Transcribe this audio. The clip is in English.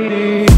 lady.